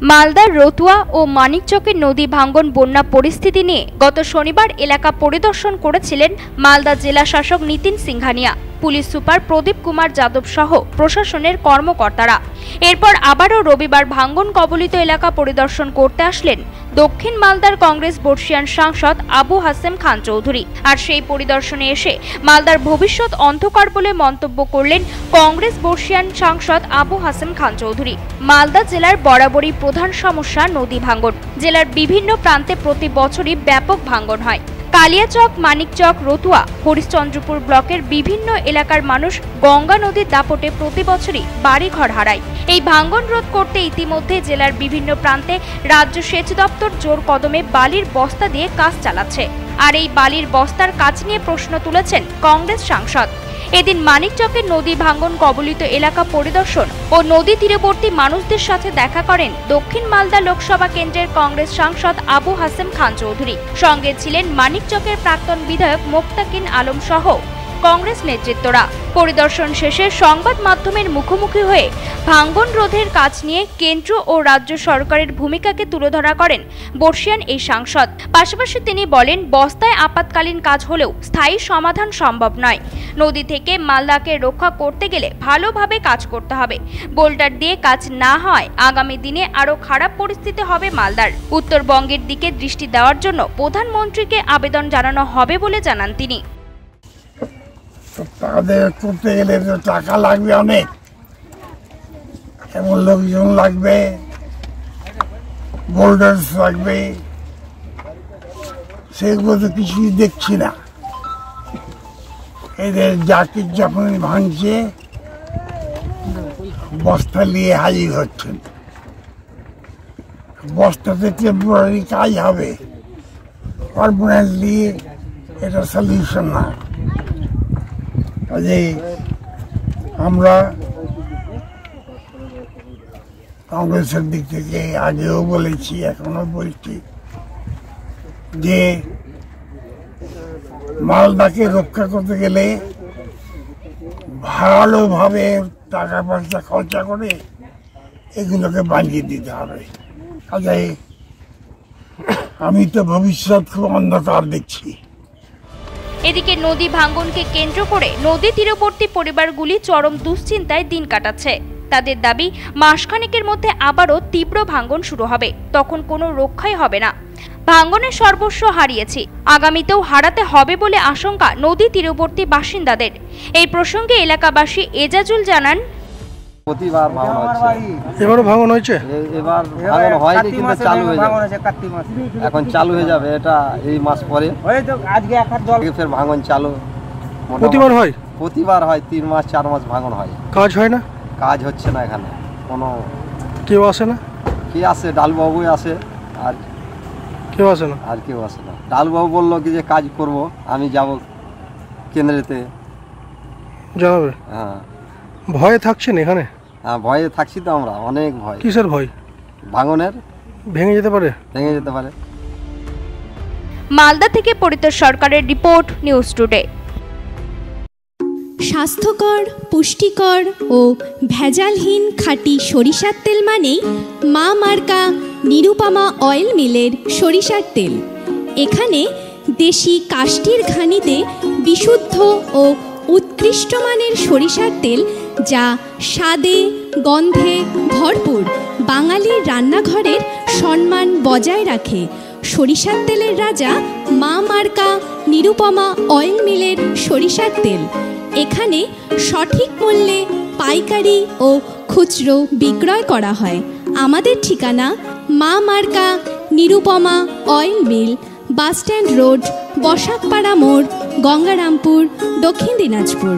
মালদার রতুয়া ও মানিকচকের নদী ভাঙ্গন বন্যা পরিস্থিতি নিয়ে গত শনিবার এলাকা পরিদর্শন করেছিলেন মালদা জেলা শাসক নিতিন সিংহানিয়া। পুলিশ সুপার প্রদীপ কুমার যাদব সহ প্রশাসনের কর্মকর্তারা। এরপর আবারও রবিবার ভাঙ্গন কবলিত এলাকা পরিদর্শন করতে আসলেন দক্ষিণ মালদার কংগ্রেস বর্ষিয়ান সাংসদ আবু হাসেম খান চৌধুরী। আর সেই পরিদর্শনে এসে মালদার ভবিষ্যৎ অন্ধকার বলে মন্তব্য করলেন কংগ্রেস বর্ষিয়ান সাংসদ আবু হাসেম খান চৌধুরী। মালদা জেলার বরাবরই প্রধান সমস্যা নদী ভাঙ্গন। জেলার বিভিন্ন প্রান্তে প্রতি বছরই ব্যাপক ভাঙ্গন হয়। কালিয়াচক, মানিকচক, রতুয়া, হরিশ্চন্দ্রপুর ব্লকের বিভিন্ন এলাকার মানুষ গঙ্গা নদীর দাপটে প্রতি বছরই বাড়িঘর হারায়। এই ভাঙ্গন রোধ করতে ইতিমধ্যে জেলার বিভিন্ন প্রান্তে রাজ্য সেচ দপ্তর জোর কদমে বালির বস্তা দিয়ে কাজ চালাচ্ছে। আর এই বালির বস্তার কাজ নিয়ে প্রশ্ন তুলেছেন কংগ্রেস সাংসদ। এদিন মানিকচকের নদী ভাঙ্গন কবলিত এলাকা পরিদর্শন ও নদী তীরবর্তী মানুষদের সাথে দেখা করেন দক্ষিণ মালদা লোকসভা কেন্দ্রের কংগ্রেস সাংসদ আবু হাসেম খান চৌধুরী। সঙ্গে ছিলেন মানিকচকের প্রাক্তন বিধায়ক মোক্তাকিন আলম সহ কংগ্রেস নেতৃত্বরা। পরিদর্শন শেষে সংবাদ মাধ্যমের মুখোমুখি হয়ে ভাঙ্গন রোধের কাজ নিয়ে কেন্দ্র ও রাজ্য সরকারের ভূমিকাকে তুলে ধরা করেন বর্ষিয়ান এই সাংসদ। পাশাপাশি তিনি বলেন, বস্তায় আপাতকালীন কাজ হলেও স্থায়ী সমাধান সম্ভব নয়। নদী থেকে মালদাকে রক্ষা করতে গেলে ভালোভাবে কাজ করতে হবে। বোল্ডার দিয়ে কাজ না হয়, আগামী দিনে আরও খারাপ পরিস্থিতি হবে মালদার। উত্তরবঙ্গের দিকে দৃষ্টি দেওয়ার জন্য প্রধানমন্ত্রীকে আবেদন জানানো হবে বলে জানান তিনি। তাদের করতে গেলে টাকা লাগবে অনেক। এমন লোকজন লাগবে বোল্ডার্স লাগবে, সেগুলো তো কিছুই দেখছি না। এদের জাতির যখন ভাঙছে, বস্তা নিয়ে হাজির হচ্ছেন। বস্তাতে টেম্পোরারি কাজ হবে। পারমানেন্টলি এটা সলিউশন না। কাজেই আমরা কংগ্রেসের দিক থেকে আগেও বলেছি এখনও বলছি যে মালদাকে রক্ষা করতে গেলে ভালোভাবে টাকা পয়সা খরচা করে এগুলোকে বানিয়ে দিতে হবে। কাজেই আমি তো ভবিষ্যৎ খুব অন্ধকার দেখছি। এদিকে নদী ভাঙ্গনকে কেন্দ্র করে নদী তীরবর্তী পরিবারগুলি চরম দুশ্চিন্তায় দিন কাটাচ্ছে। তাদের দাবি মাসখানেকের মধ্যে আবারও তীব্র ভাঙ্গন শুরু হবে। তখন কোনো রক্ষাই হবে না। ভাঙ্গনের সর্বস্ব হারিয়েছি। আগামীতেও হারাতে হবে বলে আশঙ্কা নদী তীরবর্তী বাসিন্দাদের। এই প্রসঙ্গে এলাকাবাসী এজাজুল জানান প্রতিবার ভাঙন হচ্ছে। এবারও ভাঙন হয়েছে? এবার ভাঙন হয়নি কিন্তু চালু হয়ে যাবে। এখন চালু হয়ে যাবে এটা এই মাস পরে। থেকে ফের ভাঙন চালু। প্রতিবার হয়? প্রতিবার হয় তিন মাস চার মাস ভাঙন হয়। কাজ হয় না? কাজ হচ্ছে না এখানে। কোনো কেউ আসে না? কি আসে? ডালবাবুই আসে আর কেউ আসে না? আর কেউ আসে না। ডালবাবু বলল কি যে কাজ করব আমি যাব কেন্দ্রেতে। জানাবে? হ্যাঁ। ভয়ে থাকছেন এখানে? হ্যাঁ ভয়ে থাকছি তো আমরা অনেক ভয়। কিসের ভয়? ভাঙনের? ভেঙে যেতে পারে? ভেঙে যেতে পারে। মালদা থেকে পরিতোষ সরকারের রিপোর্ট নিউজ টুডে। স্বাস্থ্যকর, পুষ্টিকর ও ভেজালহীন খাঁটি সরিষার তেল মানেই মা মার্কা নিরুপমা অয়েল মিলের সরিষার তেল। এখানে দেশি কাষ্টির ঘানিতে বিশুদ্ধ ও উৎকৃষ্ট মানের সরিষার তেল যা স্বাদে, গন্ধে ভরপুর বাঙালির রান্নাঘরের সম্মান বজায় রাখে। সরিষার তেলের রাজা মা মার্কা নিরুপমা অয়েল মিলের সরিষার তেল। এখানে সঠিক মূল্যে পাইকারি ও খুচরো বিক্রয় করা হয়। আমাদের ঠিকানা মা মার্কা Nirupama oil mill bus stand road, Basakpara মোড়, গঙ্গারামপুর, দক্ষিণ দিনাজপুর।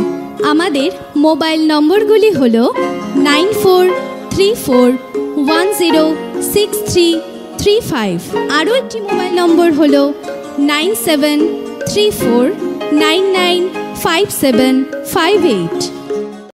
আমাদের মোবাইল নম্বরগুলি হল nine four three four one zero six three three five. আরও একটি মোবাইল নম্বর হল nine seven three four nine nine five seven five eight